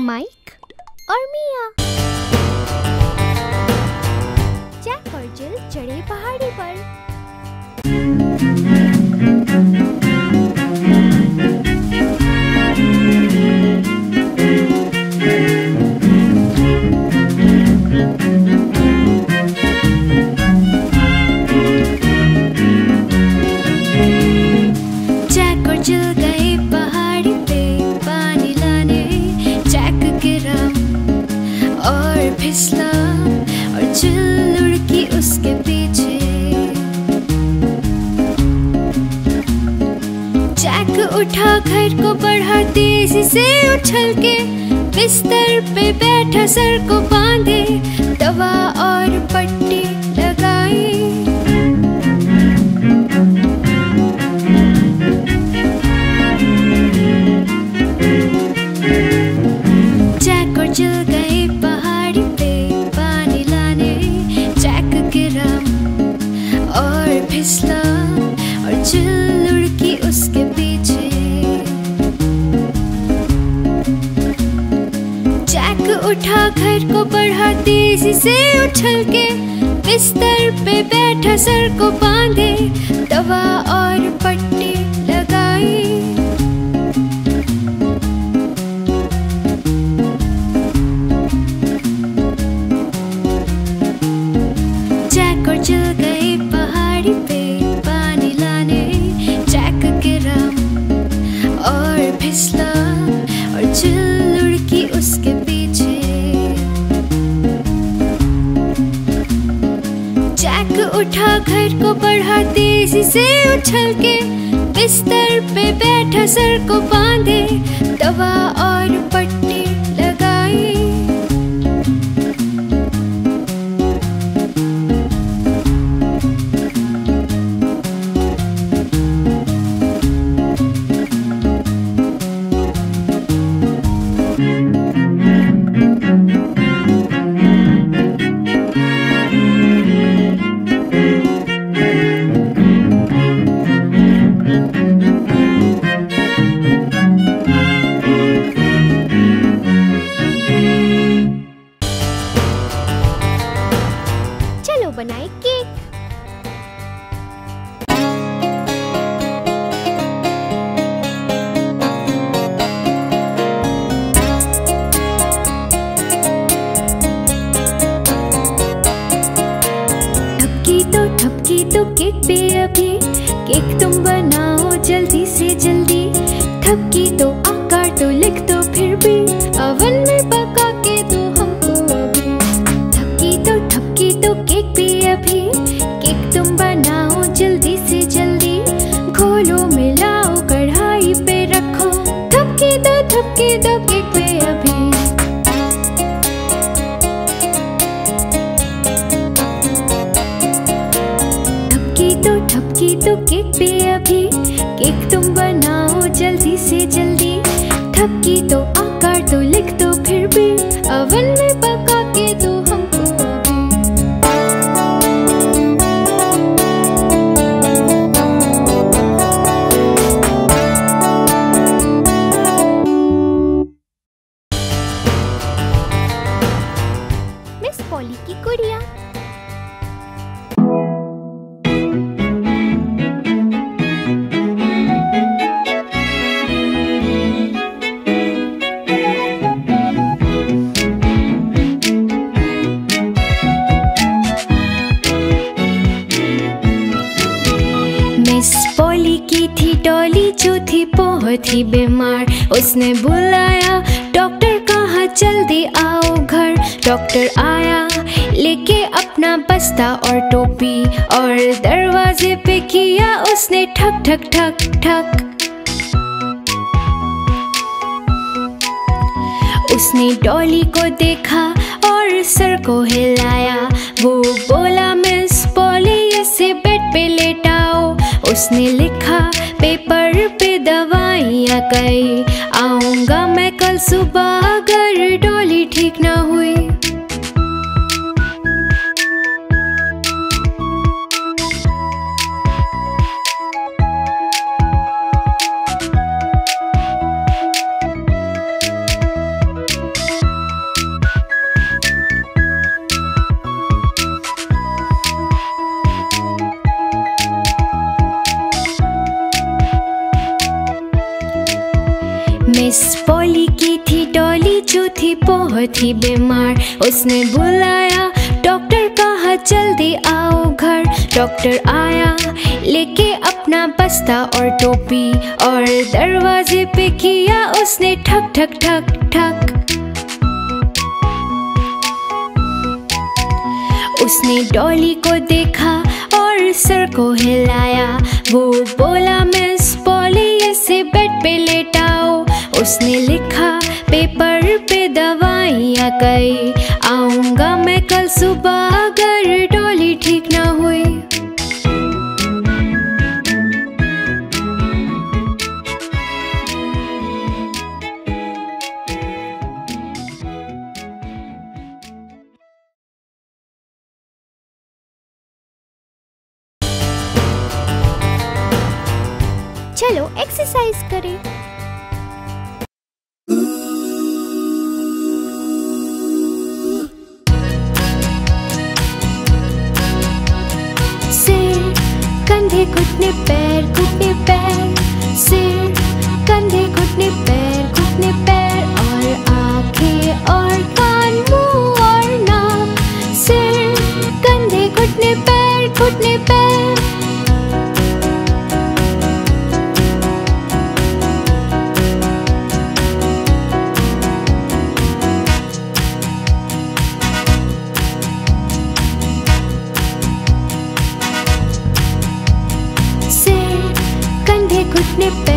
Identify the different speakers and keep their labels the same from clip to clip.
Speaker 1: Mic और मिया Jack और जिल चढ़े पहाड़ी पर।
Speaker 2: फिसला और उड़की उसके पीछे। जैक उठा घर को बढ़ा तेज़ी से उछल के बिस्तर पे बैठा सर को बांधे, दवा और पट्टी। बैठा बिस्तर पे बैठा सर को बांधे दवा और पट्टी बनाओ केक पे अभी केक तुम बनाओ जल्दी से जल्दी। थपकी तो आकार तो लिख दो फिर भी। अवन में बहुत ही बीमार। उसने बुलाया, डॉक्टर, कहा जल्दी आओ घर? डॉक्टर आया, लेके अपना बस्ता और टोपी और दरवाजे पे किया उसने ठक ठक ठक ठक। उसने डॉली को देखा और सर को हिलाया। वो बोला, मिस पॉली ऐसे बेड पे लेटाओ। उसने लिखा, पेपर कई आऊँगा मैं कल सुबह अगर डोली ठीक ना हुई ही बीमार। उसने बुलाया, डॉक्टर, कहा जल्दी आओ घर? डॉक्टर आया, लेके अपना बस्ता और टोपी और दरवाजे पे किया उसने ठक ठक ठक ठक। उसने डॉली को देखा और सर को हिलाया। वो बोला, मिस पॉली, ऐसे बेड पे लेटाओ। उसने लिखा, पेपर पे दवाइयाँ कई आऊँगा मैं कल सुबह। Nip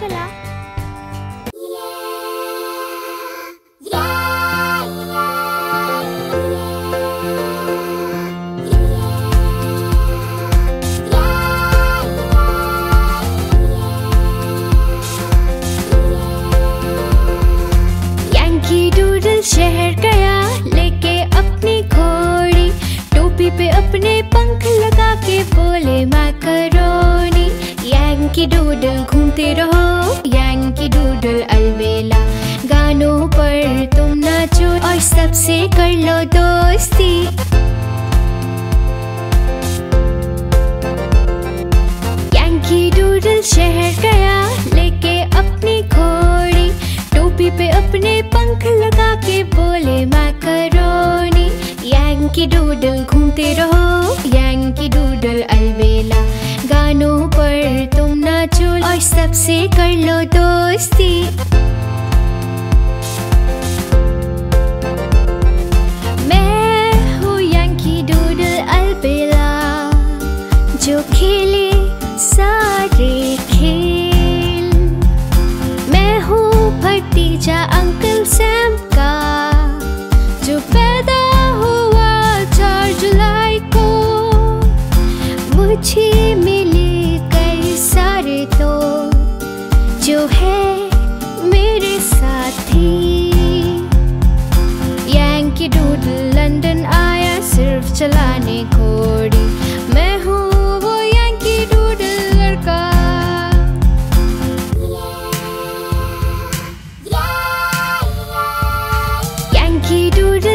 Speaker 1: चला। शहर
Speaker 2: गया, लेके अपनी घोड़ी। टोपी पे अपने पंख लगा के बोले मैकरोनी यांकी डूडल घूमते रहो सबसे कर लो दोस्ती। यांकी डूडल शहर गया, लेके अपनी घोड़ी। टोपी पे अपने पंख लगा के बोले मैकरोनी यांकी डूडल घूमते रहो यांकी डूडल अलबेला गानों पर तुम नाचो, और सबसे कर लो दोस्ती। जो खेले सारे खेल। मैं हूँ भतीजा अंकल सैम।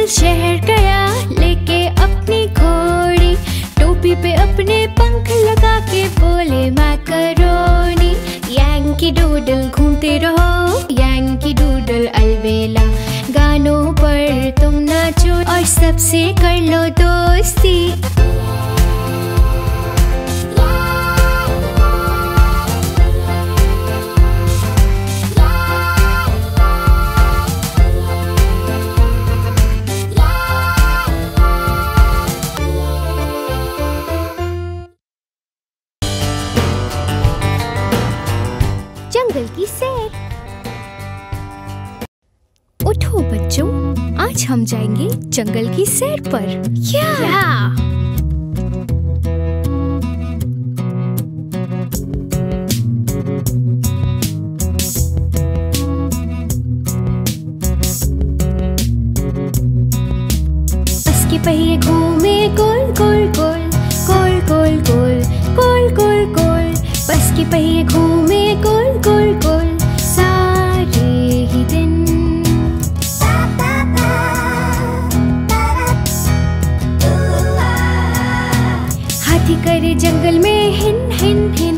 Speaker 2: शहर गया लेके अपनी घोड़ी, टोपी पे अपने पंख लगा के बोले मैकरोनी यांकी डूडल घूमते रहो यांकी डूडल अलबेला। गानों पर तुम नाचो और सबसे कर लो दोस्ती।
Speaker 1: जंगल की सैर
Speaker 2: पर।
Speaker 1: क्या
Speaker 2: बस के पहिए घूमे गोल गोल गोल गोल गोल गोल गोल गोल गोल। बस के पहिए घूमे गोल गोल गोल। जंगल में हिन हिन हिन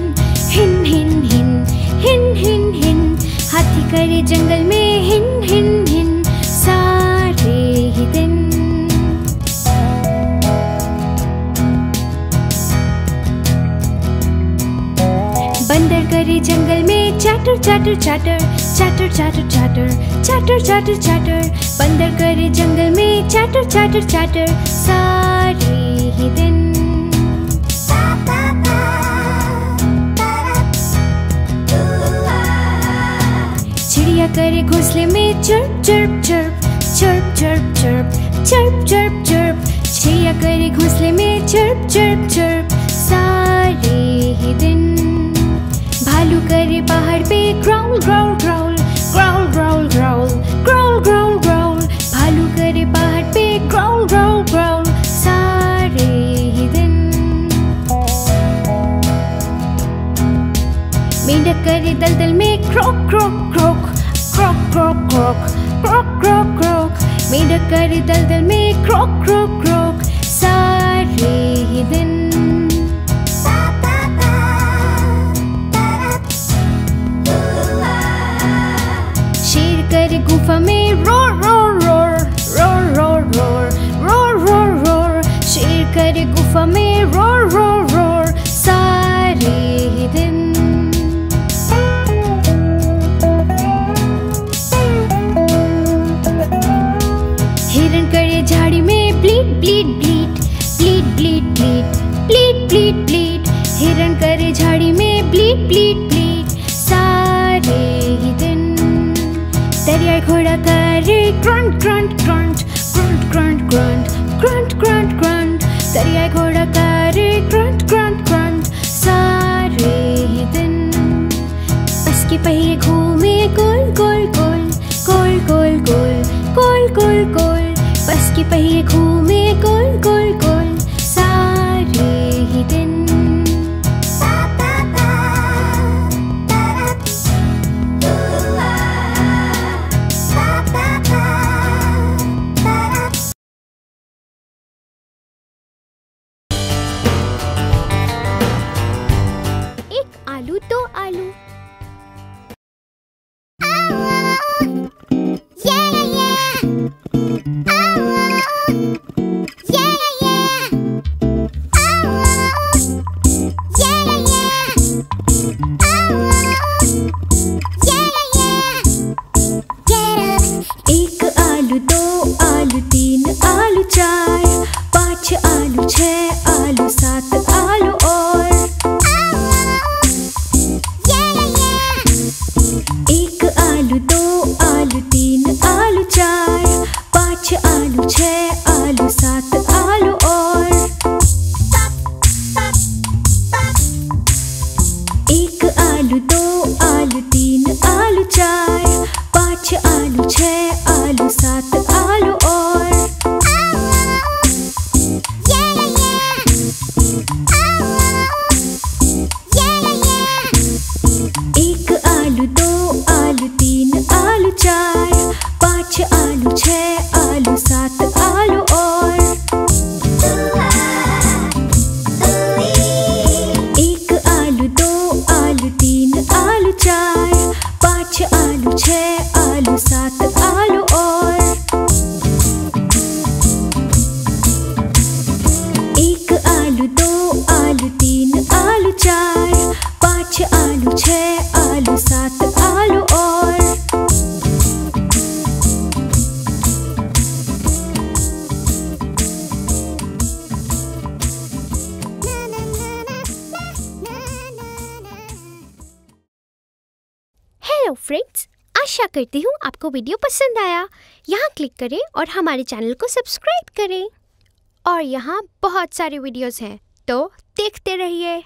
Speaker 2: हिन हिन हिन हिन हिन हिन। हाथी करे जंगल में हिन हिन हिन, सारे ही दिन। बंदर करे जंगल में chatter chatter chatter chatter chatter chatter chatter chatter chatter. बंदर करे जंगल में चाटर चाटर चाटर, सारे ही दिन। चिड़िया करे घोंसले में chirp chirp chirp chirp chirp chirp chirp chirp chirp चिड़िया करे घोंसले में चर्प चर्प चर्प सारे ही दिन भालू करे पहाड़ पे growl growl growl growl growl growl growl growl growl भालू करे पहाड़ पे ग्राउल ग्राउल ग्राउल सारे ही दिन मेंढक करे दलदल में croak croak croak croak croak croak croak croak croak मेंढक करे दलदल में क्रोक क्रोक क्रोक सारे ही दिन शेर करे गुफा में roar roar roar roar roar roar roar roar roar शेर करे गुफा में रोर रोर घूमे गोल गोल गोल गोल गोल गोल गोल गोल गोल। बस के पहिए घूमे गोल गोल
Speaker 1: करती हूँ, आपको वीडियो पसंद आया। यहाँ क्लिक करें और हमारे चैनल को सब्सक्राइब करें। और यहाँ बहुत सारे वीडियोस हैं तो देखते रहिए।